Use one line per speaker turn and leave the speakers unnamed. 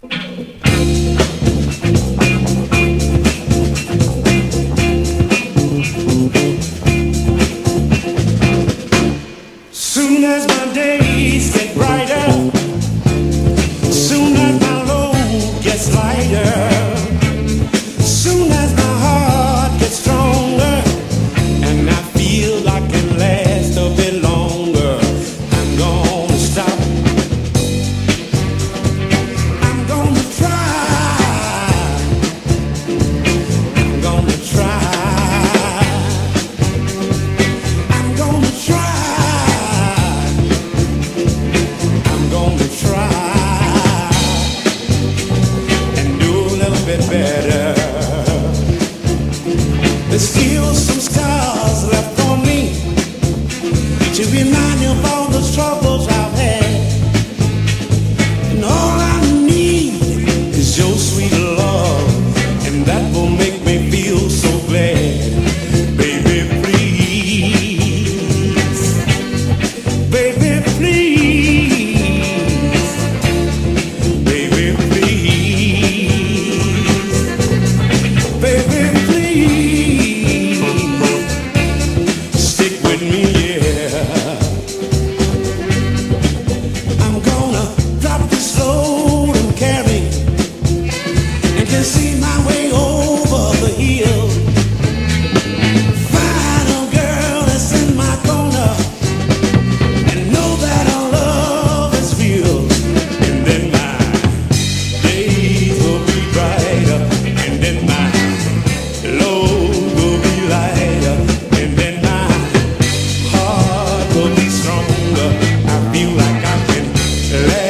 Soon as my days get brighter still some scars left can see my way over the hill. Find a girl that's in my corner and know that our love is real. And then my days will be brighter, and then my load will be lighter, and then my heart will be stronger. I feel like I can let